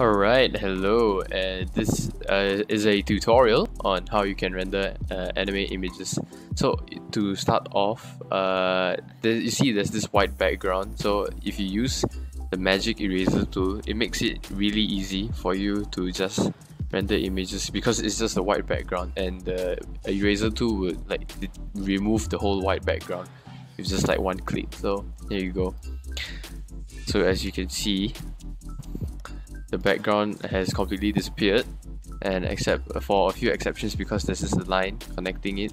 Alright, hello, and this uh, is a tutorial on how you can render uh, anime images. So to start off, uh, there, you see there's this white background, so if you use the magic eraser tool, it makes it really easy for you to just render images because it's just a white background and the eraser tool would like remove the whole white background with just like one click. So there you go. So as you can see, the background has completely disappeared and except for a few exceptions because there's a line connecting it.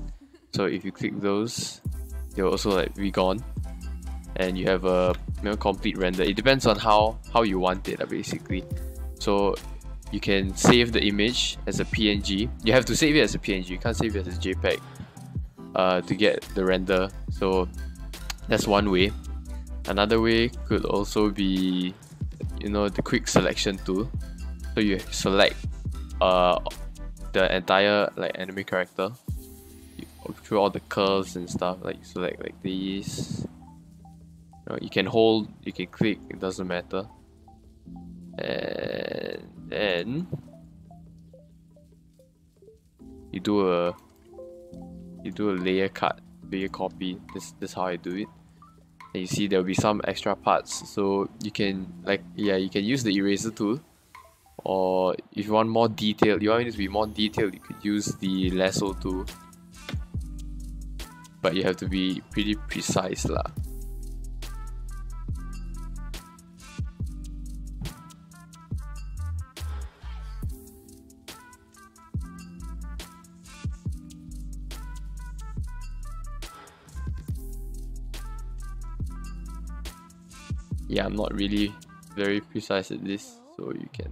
So if you click those they'll also like be gone. And you have a you know, complete render. It depends on how how you want it uh, basically. So you can save the image as a PNG you have to save it as a PNG you can't save it as a JPEG uh, to get the render. So that's one way. Another way could also be you know the quick selection tool. So you select uh the entire like anime character. Through all the curves and stuff like select like these you, know, you can hold you can click it doesn't matter. And then you do a you do a layer cut layer copy. This this is how I do it and you see there'll be some extra parts. So you can like yeah you can use the eraser tool. Or if you want more detail you want it to be more detailed you could use the lasso tool. But you have to be pretty precise lah yeah I'm not really very precise at this so you can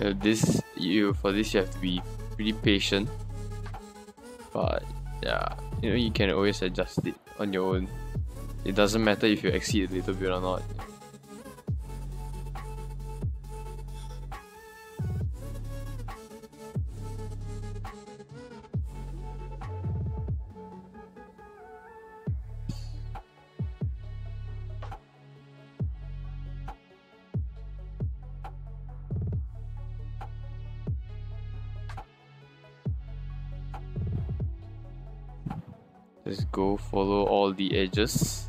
uh, this you for this you have to be pretty patient. But yeah you know you can always adjust it on your own. It doesn't matter if you exceed a little bit or not Let's go follow all the edges.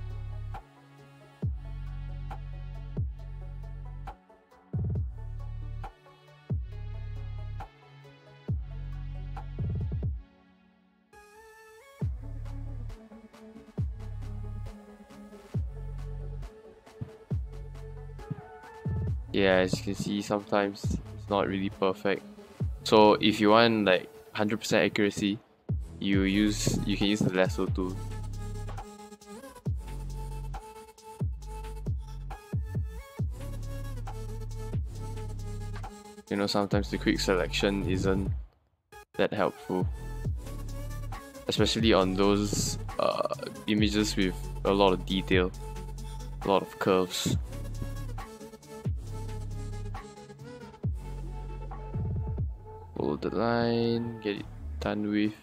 Yeah, as you can see, sometimes it's not really perfect. So if you want like 100% accuracy, you use you can use the lasso tool. You know sometimes the quick selection isn't that helpful. Especially on those uh, images with a lot of detail a lot of curves. Pull the line get it done with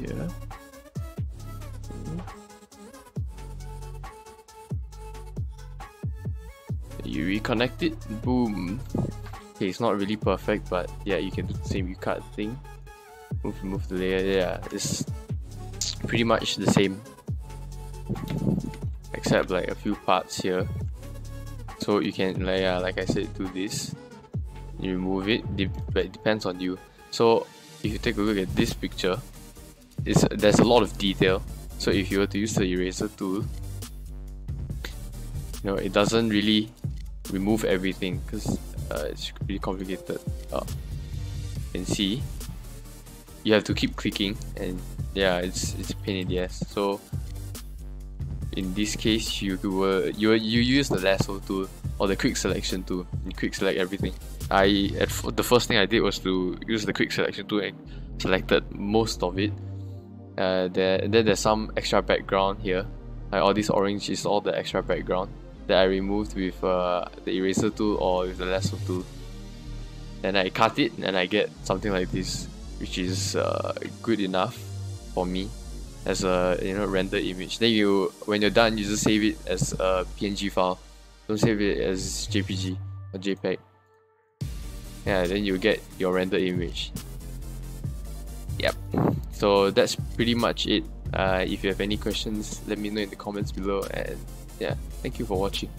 Yeah. You reconnect it, boom. Okay, it's not really perfect, but yeah, you can do the same. You cut thing, move, move the layer. Yeah, it's pretty much the same, except like a few parts here. So you can, like, like I said, do this. You remove it, but it depends on you. So if you take a look at this picture, it's, there's a lot of detail. So if you were to use the eraser tool you know it doesn't really remove everything because uh, it's really complicated. Uh, you can see you have to keep clicking and yeah it's, it's a pain in the ass. So in this case you will you you use the lasso tool or the quick selection tool and quick select everything. I at the first thing I did was to use the quick selection tool and selected most of it uh, then there's some extra background here. Like all this orange is all the extra background that I removed with uh, the eraser tool or with the lasso tool. Then I cut it and I get something like this which is uh, good enough for me as a you know render image. Then you when you're done you just save it as a png file. Don't save it as jpg or jpeg. Yeah then you get your render image. Yep so that's pretty much it. Uh, if you have any questions let me know in the comments below. And yeah thank you for watching